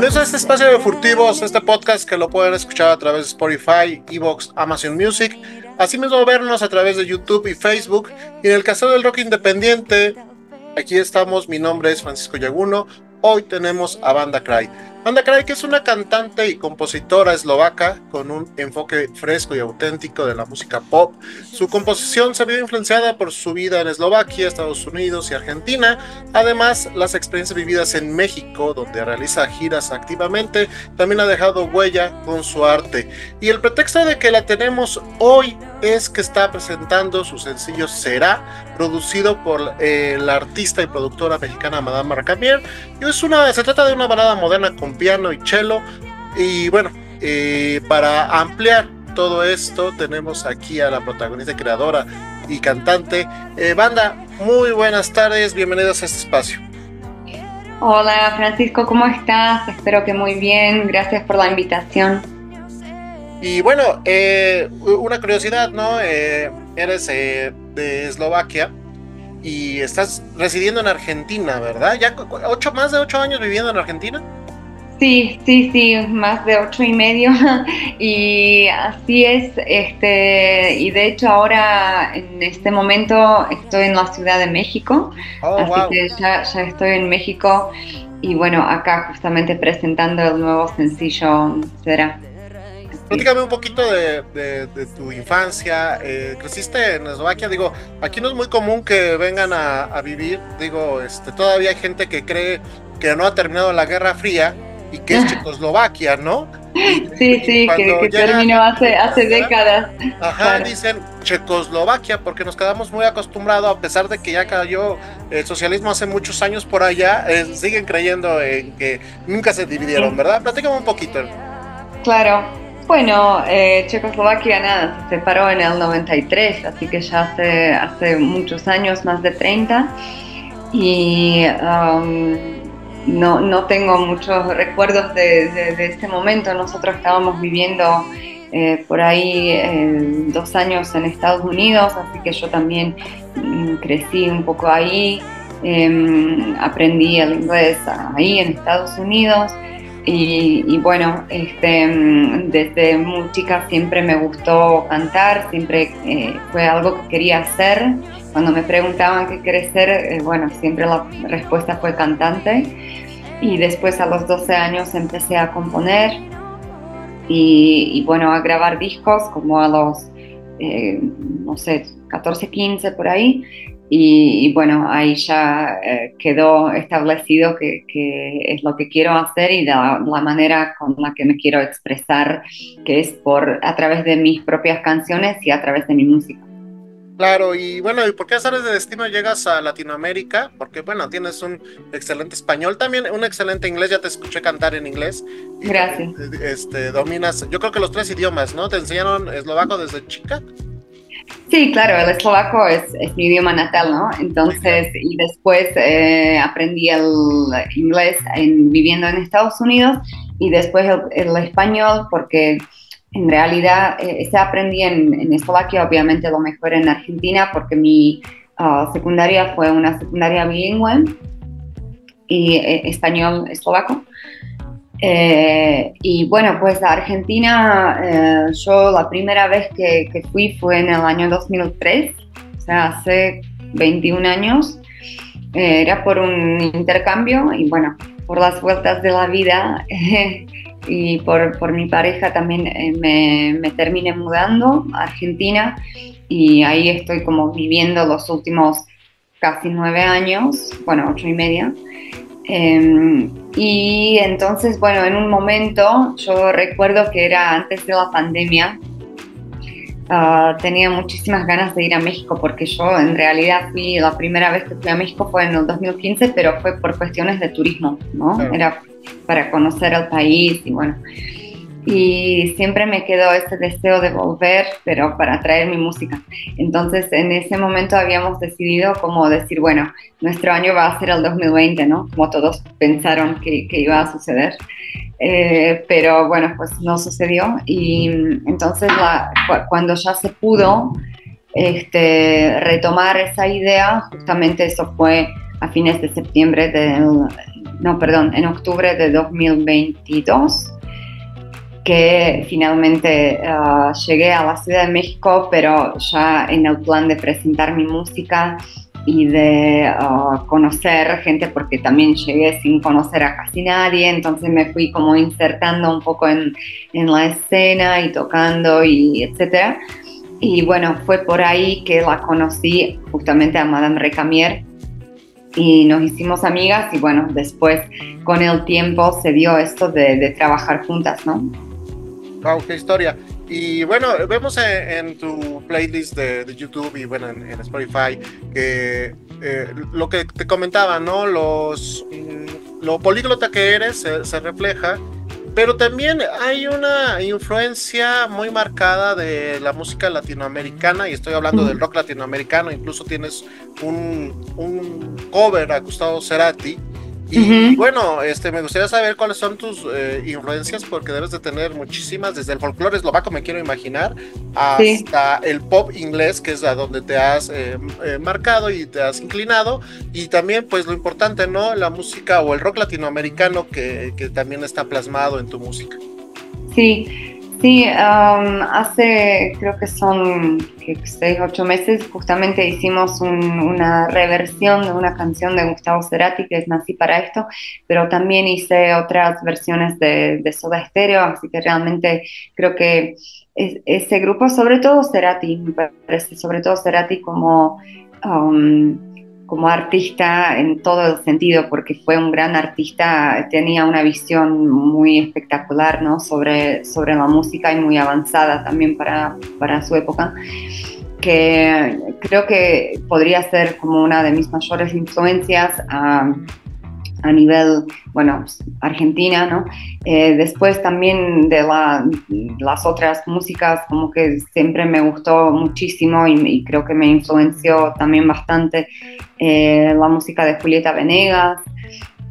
Bienvenidos este espacio de furtivos, este podcast que lo pueden escuchar a través de Spotify, Evox, Amazon Music, así mismo vernos a través de YouTube y Facebook. Y en el caso del rock independiente, aquí estamos, mi nombre es Francisco Yaguno, hoy tenemos a Banda Cry. Banda Cry, que es una cantante y compositora eslovaca con un enfoque fresco y auténtico de la música pop. Su composición se vio influenciada por su vida en Eslovaquia, Estados Unidos y Argentina. Además, las experiencias vividas en México, donde realiza giras activamente, también ha dejado huella con su arte. Y el pretexto de que la tenemos hoy es que está presentando su sencillo Será, producido por eh, la artista y productora mexicana Madame Marcamier. Y es una, se trata de una balada moderna con piano y cello. Y bueno, eh, para ampliar todo esto, tenemos aquí a la protagonista, creadora y cantante. Eh, banda, muy buenas tardes, bienvenidos a este espacio. Hola Francisco, ¿cómo estás? Espero que muy bien, gracias por la invitación. Y bueno, eh, una curiosidad, ¿no? eres de Eslovaquia y estás residiendo en Argentina, ¿verdad? ¿Ya ocho, más de ocho años viviendo en Argentina? Sí, sí, sí, más de ocho y medio. y así es, este, y de hecho ahora en este momento estoy en la Ciudad de México, oh, así que ya, ya estoy en México y bueno, acá justamente presentando el nuevo sencillo Será. Platícame un poquito de, tu infancia. Eh, creciste en Eslovaquia. Digo, aquí no es muy común que vengan a, vivir. Digo, este, todavía hay gente que cree que no ha terminado la Guerra Fría y que es Checoslovaquia, ¿no? Sí, sí, que, terminó hace, hace décadas. Ajá, dicen Checoslovaquia porque nos quedamos muy acostumbrados, a pesar de que ya cayó el socialismo hace muchos años por allá, eh, siguen creyendo en que nunca se dividieron, ¿verdad? Platícame un poquito. Claro, bueno, eh, Checoslovaquia nada, se separó en el 93, así que ya hace, muchos años, más de 30, y um, no, no, tengo muchos recuerdos de, de, este momento. Nosotros estábamos viviendo eh, por ahí eh, dos años en Estados Unidos, así que yo también mm, crecí un poco ahí, em, aprendí el inglés ahí en Estados Unidos. Y, bueno, este, desde muy chica siempre me gustó cantar, siempre eh, fue algo que quería hacer. Cuando me preguntaban qué quería ser, eh, bueno, siempre la respuesta fue cantante. Y después a los 12 años empecé a componer y, bueno, a grabar discos como a los, eh, no sé, 14, 15 por ahí. Y, bueno, ahí ya eh, quedó establecido que, es lo que quiero hacer y la, la, manera con la que me quiero expresar, que es por a través de mis propias canciones y a través de mi música. Claro, y bueno, ¿y por qué sabes de destino llegas a Latinoamérica? Porque bueno, tienes un excelente español, también un excelente inglés, ya te escuché cantar en inglés. Gracias. Este, dominas, yo creo que los tres idiomas, ¿no? ¿Te enseñaron eslovaco desde chica? Sí, claro, el eslovaco es, mi idioma natal, ¿no? Entonces, y después eh, aprendí el inglés en, viviendo en Estados Unidos y después el, español porque en realidad eh, se aprendí en, Eslovaquia, obviamente lo mejor en Argentina porque mi ah, secundaria fue una secundaria bilingüe y eh, español eslovaco. Eh, y bueno, pues Argentina, eh, yo la primera vez que, que, fui fue en el año 2003, o sea, hace 21 años. Eh, era por un intercambio y bueno, por las vueltas de la vida y por, por, mi pareja también me, me terminé mudando a Argentina y ahí estoy como viviendo los últimos casi nueve años, bueno, ocho y media. Em, y entonces, bueno, en un momento, yo recuerdo que era antes de la pandemia, ah, tenía muchísimas ganas de ir a México porque yo en realidad fui, la primera vez que fui a México fue en el 2015, pero fue por cuestiones de turismo, ¿no? Era para conocer el país y bueno y siempre me quedó ese deseo de volver, pero para traer mi música. Entonces, en ese momento habíamos decidido como decir, bueno, nuestro año va a ser el 2020, ¿no? Como todos pensaron que, que iba a suceder. Eh, pero bueno, pues no sucedió y entonces la, cuando ya se pudo este, retomar esa idea, justamente eso fue a fines de septiembre del no, perdón, en octubre de 2022 que finalmente uh, llegué a la Ciudad de México, pero ya en el plan de presentar mi música y de uh, conocer gente, porque también llegué sin conocer a casi nadie, entonces me fui como insertando un poco en, en la escena y tocando y etcétera. Y bueno, fue por ahí que la conocí justamente a Madame Recamier y nos hicimos amigas y bueno, después con el tiempo se dio esto de, de trabajar juntas, ¿no? Wow, qué historia. Y bueno, vemos en, tu playlist de, YouTube y bueno, en, Spotify que eh, lo que te comentaba, ¿no? Los, mm, lo políglota que eres se, refleja, pero también hay una influencia muy marcada de la música latinoamericana, y estoy hablando del rock latinoamericano, incluso tienes un, un cover a Gustavo Cerati y bueno, este, me gustaría saber cuáles son tus eh, influencias, porque debes de tener muchísimas, desde el folclore eslovaco, me quiero imaginar, hasta el pop inglés, que es a donde te has eh, eh, marcado y te has inclinado, y también, pues lo importante, ¿no? La música o el rock latinoamericano que, que también está plasmado en tu música. Sí, Sí, hace creo que son seis, ocho meses justamente hicimos una reversión de una canción de Gustavo Cerati que es Nací para esto, pero también hice otras versiones de, Soda Stereo, así que realmente creo que ese grupo, sobre todo Cerati, me parece, sobre todo Cerati como como artista en todo el sentido, porque fue un gran artista, tenía una visión muy espectacular ¿no? sobre, sobre la música y muy avanzada también para, para su época, que creo que podría ser como una de mis mayores influencias. A nivel, bueno, Argentina, ¿no? Eh, después también de las otras músicas, como que siempre me gustó muchísimo y, creo que me influenció también bastante eh, la música de Julieta Venegas.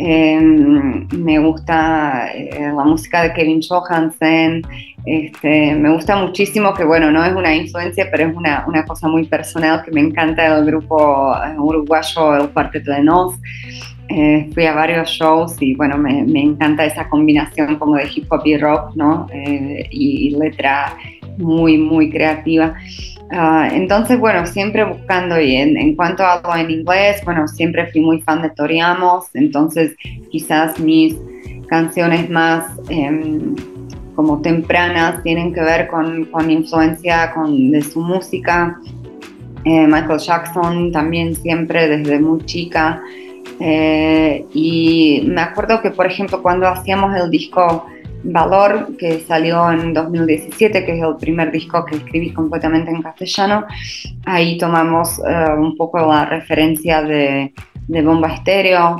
Em, me gusta eh, la música de Kevin Johansen, este, me gusta muchísimo que, bueno, no es una influencia, pero es una, una cosa muy personal que me encanta el grupo uruguayo, el Cuarteto de Nos. Eh, fui a varios shows y bueno, me, me, encanta esa combinación como de hip hop y rock, ¿no? Eh, y, letra muy, muy creativa. Ah, entonces, bueno, siempre buscando y en, en, cuanto a algo en inglés, bueno, siempre fui muy fan de Tori Amos, entonces quizás mis canciones más em, como tempranas tienen que ver con, con influencia con, de su música. Eh, Michael Jackson también siempre desde muy chica. Eh, y me acuerdo que, por ejemplo, cuando hacíamos el disco Valor, que salió en 2017, que es el primer disco que escribí completamente en castellano, ahí tomamos eh, un poco la referencia de, de Bomba Estéreo.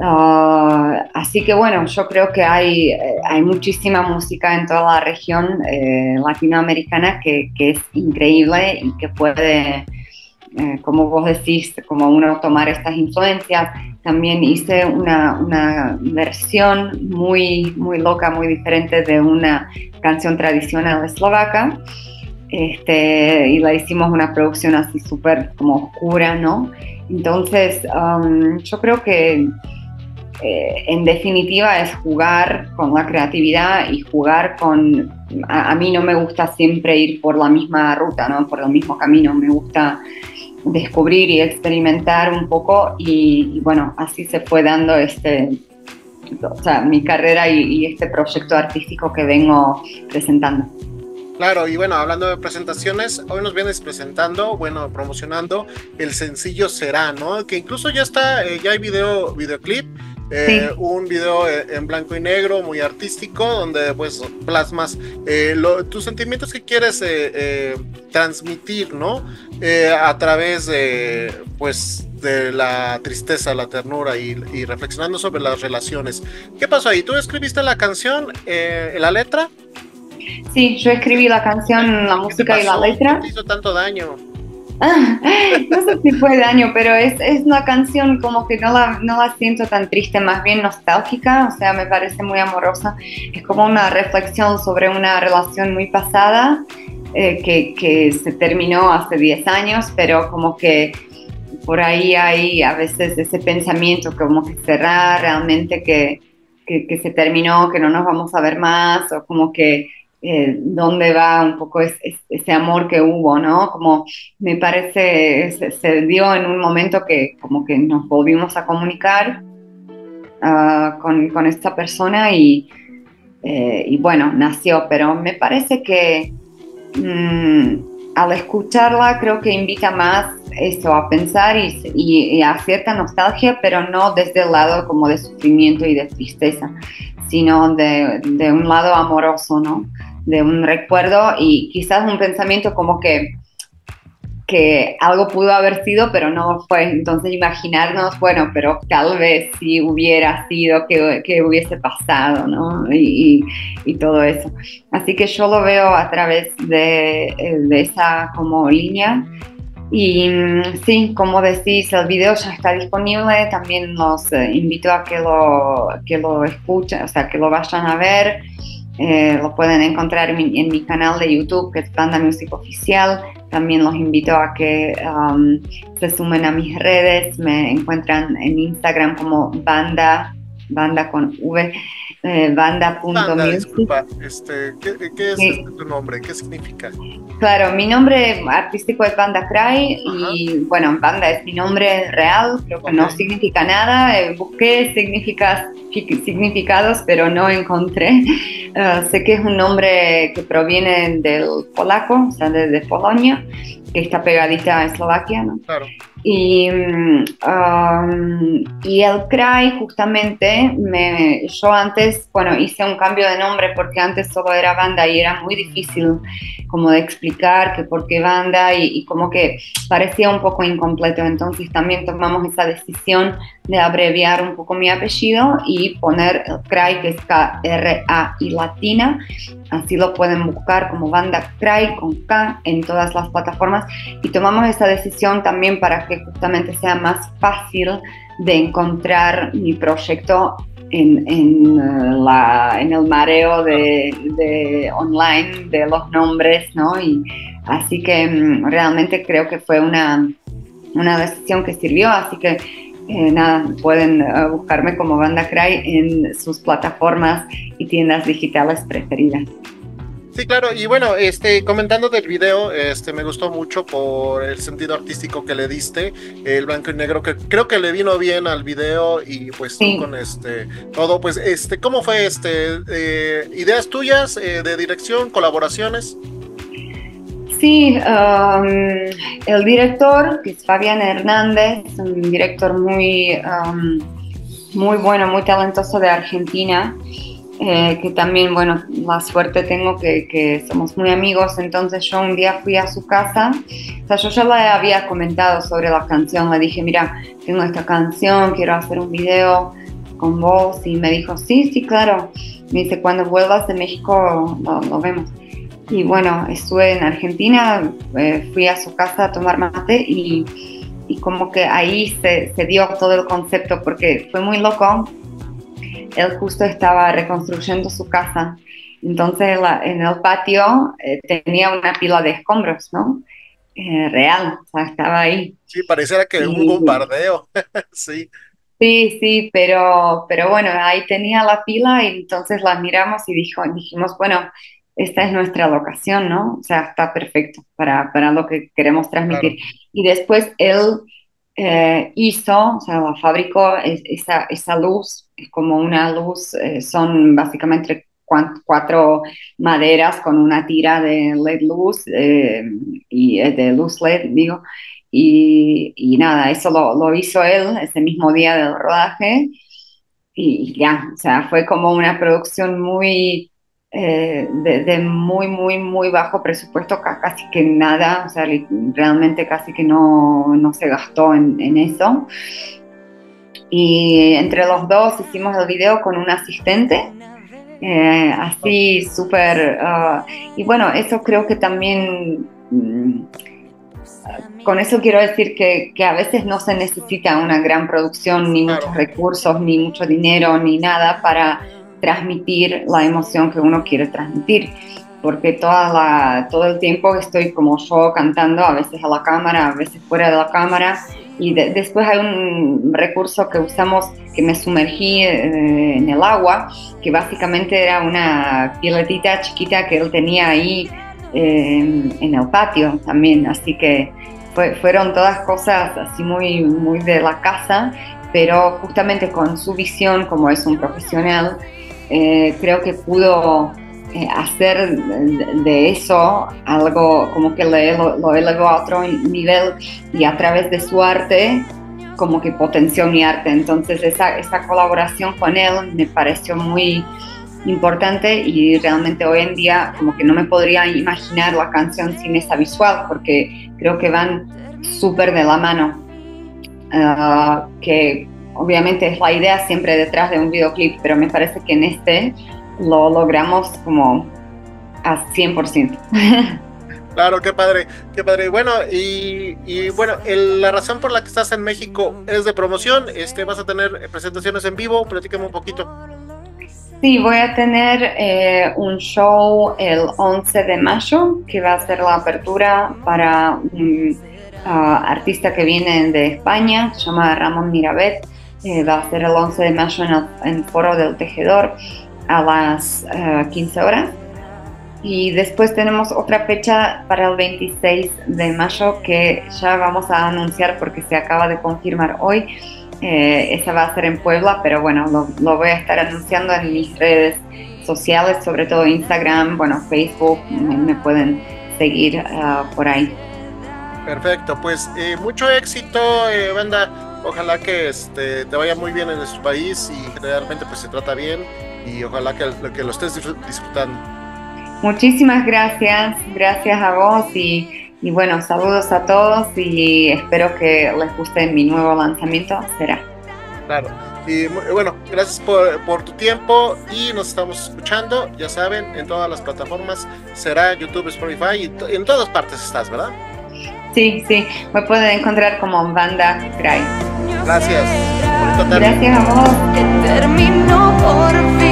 Ah, así que bueno, yo creo que hay, eh, hay muchísima música en toda la región latinoamericana que, que, es increíble y que puede eh, como vos decís, como uno tomar estas influencias. También hice una, una, versión muy, muy loca, muy diferente de una canción tradicional eslovaca. Este, y la hicimos una producción así súper como oscura, ¿no? Entonces, um, yo creo que eh, en definitiva es jugar con la creatividad y jugar con... A, a, mí no me gusta siempre ir por la misma ruta, ¿no? Por el mismo camino, me gusta descubrir y experimentar un poco y, bueno, así se fue dando este, o sea, mi carrera y, este proyecto artístico que vengo presentando. Claro, y bueno, hablando de presentaciones, hoy nos vienes presentando, bueno, promocionando el sencillo Será, ¿no? Que incluso ya está, eh, ya hay video, videoclip, eh, un video eh, en blanco y negro muy artístico donde pues plasmas eh, tus sentimientos que quieres transmitir, ¿no? a través de pues de la tristeza, la ternura y, reflexionando sobre las relaciones. ¿Qué pasó ahí? ¿Tú escribiste la canción, la letra? Sí, yo escribí la canción, la música y la letra. ¿Qué te hizo tanto daño? no sé si fue daño, pero es, es, una canción como que no la, no la siento tan triste, más bien nostálgica, o sea, me parece muy amorosa. Es como una reflexión sobre una relación muy pasada eh, que, que, se terminó hace 10 años, pero como que por ahí hay a veces ese pensamiento como que cerrar realmente que, que, se terminó, que no nos vamos a ver más, o como que eh, dónde va un poco ese amor que hubo, ¿no? Como me parece, se, dio en un momento que como que nos volvimos a comunicar ah, con, con, esta persona y, eh, y, bueno, nació, pero me parece que... Mm, al escucharla creo que invita más eso a pensar y, a cierta nostalgia, pero no desde el lado como de sufrimiento y de tristeza, sino de, de un lado amoroso, ¿no? De un recuerdo y quizás un pensamiento como que que algo pudo haber sido, pero no fue. Entonces imaginarnos, bueno, pero tal vez si hubiera sido, que, hubiese pasado, ¿no? Y, todo eso. Así que yo lo veo a través de, de esa como línea. Y mm, sí, como decís, el video ya está disponible. También los eh, invito a que lo, que lo escuchen, o sea, que lo vayan a ver. Eh, lo pueden encontrar en mi, canal de YouTube, que es Banda Music Oficial. También los invito a que um, se sumen a mis redes. Me encuentran en Instagram como banda, banda con V, eh, banda.music. disculpa, este, ¿qué, es este tu nombre? ¿Qué significa? Claro, mi nombre artístico es Banda Cry y bueno, Banda es mi nombre real, creo que no significa nada. Eh, busqué significados, pero no encontré. Eh, sé que es un nombre que proviene del polaco, o sea, de, Polonia, que está pegadita a Eslovaquia, ¿no? Claro. Y, um, y el CRAI justamente, me, yo antes, bueno, hice un cambio de nombre porque antes solo era banda y era muy difícil como de explicar que por qué banda y, y como que parecía un poco incompleto. Entonces también tomamos esa decisión de abreviar un poco mi apellido y poner el CRAI, que es K-R-A y latina. Así lo pueden buscar como banda CRAI con K en todas las plataformas. Y tomamos esa decisión también para que justamente sea más fácil de encontrar mi proyecto en, en, uh, la, en el mareo de, de, online de los nombres, ¿no? Y así que mm, realmente creo que fue una, una decisión que sirvió, así que eh, nada, pueden eh, buscarme como Banda Cry en sus plataformas y tiendas digitales preferidas. Sí, claro, y bueno, este, comentando del video, este, me gustó mucho por el sentido artístico que le diste, el blanco y negro, que creo que le vino bien al video y pues con este, todo, pues, este, ¿cómo fue este, eh, ideas tuyas de dirección, colaboraciones? Sí, um, el director, que es Fabián Hernández, un director muy, um, muy bueno, muy talentoso de Argentina, eh, que también, bueno, la suerte tengo que, que, somos muy amigos, entonces yo un día fui a su casa, o sea, yo ya le había comentado sobre la canción, le dije, mira, tengo esta canción, quiero hacer un video con vos, y me dijo, sí, sí, claro, me dice, cuando vuelvas de México lo vemos. Y bueno, estuve en Argentina, eh, fui a su casa a tomar mate y, y como que ahí se, se, dio todo el concepto porque fue muy loco. Él justo estaba reconstruyendo su casa. Entonces en el patio eh, tenía una pila de escombros, ¿no? Eh, real, o sea, estaba ahí. Sí, pareciera que un bombardeo, sí. Sí, sí, pero, pero bueno, ahí tenía la pila y entonces la miramos y dijo, dijimos, bueno, esta es nuestra locación, ¿no? O sea, está perfecto para, para lo que queremos transmitir. Y después él eh, hizo, o sea, la fabricó esa, esa luz, es como una luz, eh, son básicamente cuatro maderas con una tira de LED luz eh, y de luz LED, digo. Y, y nada, eso lo, lo, hizo él ese mismo día del rodaje. Y ya, o sea, fue como una producción muy eh, de, muy, muy, muy bajo presupuesto, casi que nada, o sea, realmente casi que no, no se gastó en, en, eso. Y entre los dos hicimos el video con un asistente, eh, así súper, uh, y bueno, eso creo que también... Mm, con eso quiero decir que, que, a veces no se necesita una gran producción, ni muchos recursos, ni mucho dinero, ni nada para transmitir la emoción que uno quiere transmitir. Porque toda la, todo el tiempo estoy como yo cantando, a veces a la cámara, a veces fuera de la cámara, Y después hay un recurso que usamos, que me sumergí eh, en el agua, que básicamente era una piletita chiquita que él tenía ahí eh, en el patio también. Así que fueron todas cosas así muy, muy de la casa, pero justamente con su visión como es un profesional, eh, creo que pudo hacer de eso algo como que lo, lo, elevó a otro nivel y a través de su arte como que potenció mi arte. Entonces esa, esa colaboración con él me pareció muy importante y realmente hoy en día como que no me podría imaginar la canción sin esa visual porque creo que van súper de la mano. Ah, que obviamente es la idea siempre detrás de un videoclip, pero me parece que en este lo logramos como a 100%. Claro, qué padre, qué padre. Bueno, y, bueno, la razón por la que estás en México es de promoción. Este, vas a tener presentaciones en vivo. Platícame un poquito. Sí, voy a tener eh, un show el 11 de mayo que va a ser la apertura para un ah, artista que viene de España, se llama Ramón Mirabet. Eh, va a ser el 11 de mayo en el, Foro del Tejedor a las 15 eh, horas. Y después tenemos otra fecha para el 26 de mayo que ya vamos a anunciar porque se acaba de confirmar hoy. Eh, esa va a ser en Puebla, pero bueno, lo, voy a estar anunciando en mis redes sociales, sobre todo Instagram, bueno, Facebook, me, pueden seguir eh, por ahí. Perfecto, pues eh, mucho éxito, banda. Ojalá que este, te vaya muy bien en nuestro país y realmente pues se trata bien y ojalá que, que lo estés disfrutando. Muchísimas gracias, gracias a vos y, bueno, saludos a todos y espero que les guste mi nuevo lanzamiento, será. Claro, y bueno, gracias por, tu tiempo y nos estamos escuchando, ya saben, en todas las plataformas, será YouTube, Spotify y en todas partes estás, ¿verdad? Sí, sí, me pueden encontrar como Banda Cry. Gracias. Gracias a vos. Que terminó por fin.